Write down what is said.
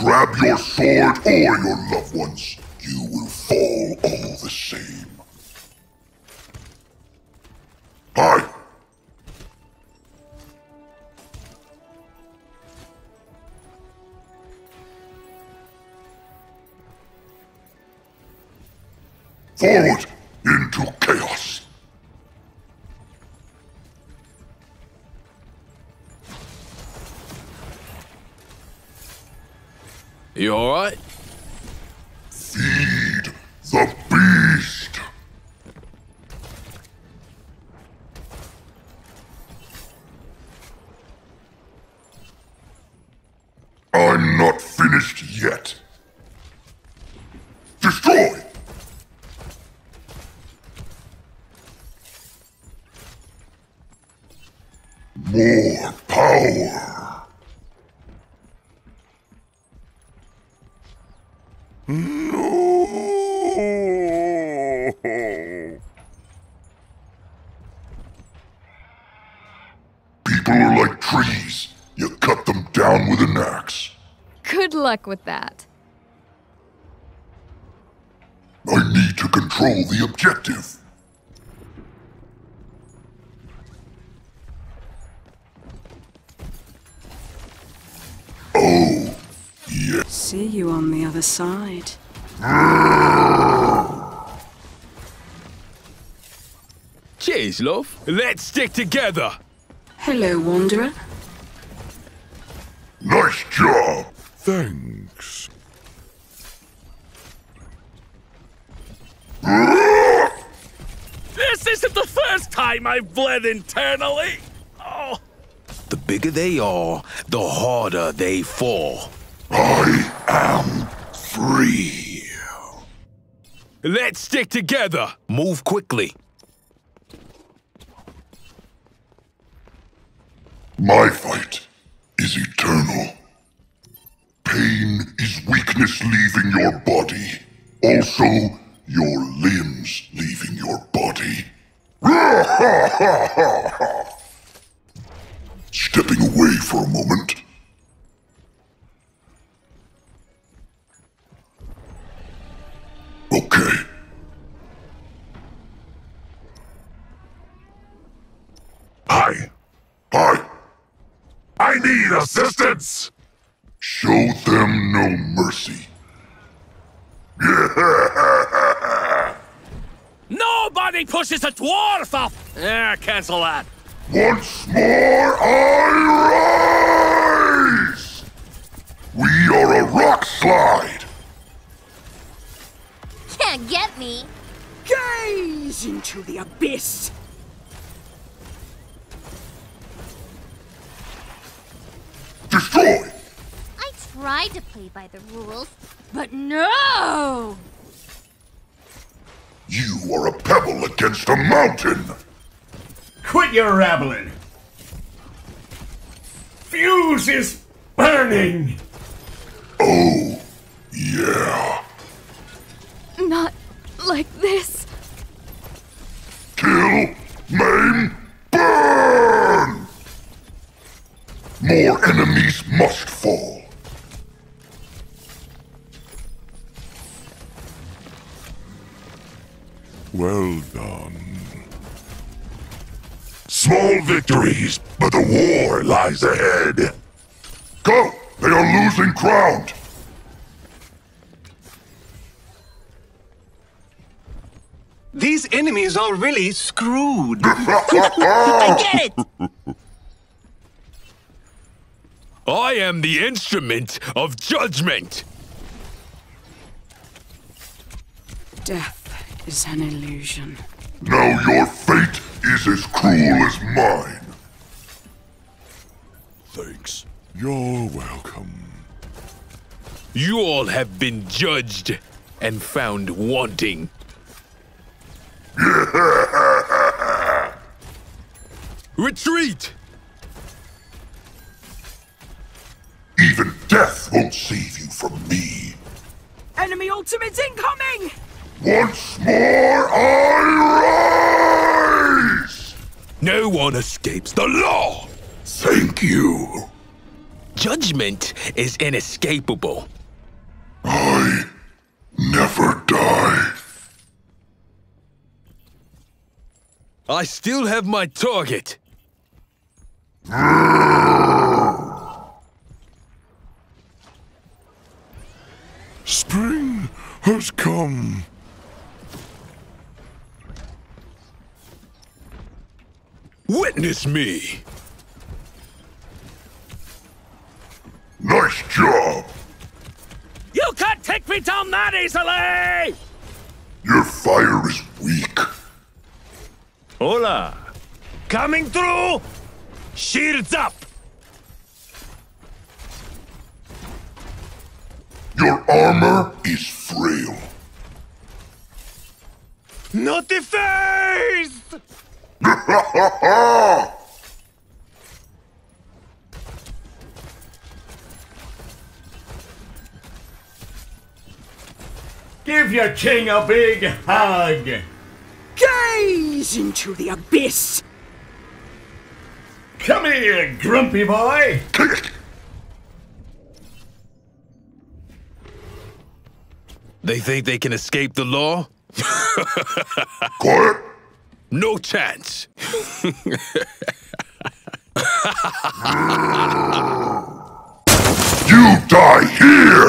Grab your sword or your loved ones. You will fall all the same. Hi. Forward You alright? Feed the beast. I'm not finished yet. Destroy! More power! No! People are like trees. You cut them down with an axe. Good luck with that. I need to control the objective. Oh, yes. See you on the other side. Cheers, love. Let's stick together. Hello, Wanderer. Nice job. Thanks. This isn't the first time I've bled internally. Oh, The bigger they are, the harder they fall. I am free. Let's stick together. Move quickly. My fight is eternal. Pain is weakness leaving your body. Also, your limbs leaving your body. Stepping away for a moment. Need assistance! Show them no mercy. nobody pushes a dwarf off. Yeah, cancel that. Once more I rise! We are a rock slide! Can't get me. Gaze into the abyss. Destroy! I tried to play by the rules, but no! You are a pebble against a mountain! Quit your rabbling! Fuse is burning! Oh, yeah. Not like this. Kill, maim, burn! More enemies must fall. Well done. Small victories, but the war lies ahead. Go! They are losing ground! These enemies are really screwed. I get it. I am the instrument of judgment. Death is an illusion. Now your fate is as cruel as mine. Thanks. You're welcome. You all have been judged and found wanting. Retreat! Even death won't save you from me. Enemy ultimates incoming! Once more I rise! No one escapes the law! Thank you. judgment is inescapable. I never die. I still have my target. Spring has come. Witness me. Nice job. You can't take me down that easily! Your fire is weak. Hola. Coming through! Shields up! Your armor is frail. Not the face! Give your king a big hug. Gaze into the abyss! Come here, grumpy boy. They think they can escape the law? Quiet. No chance. You die here.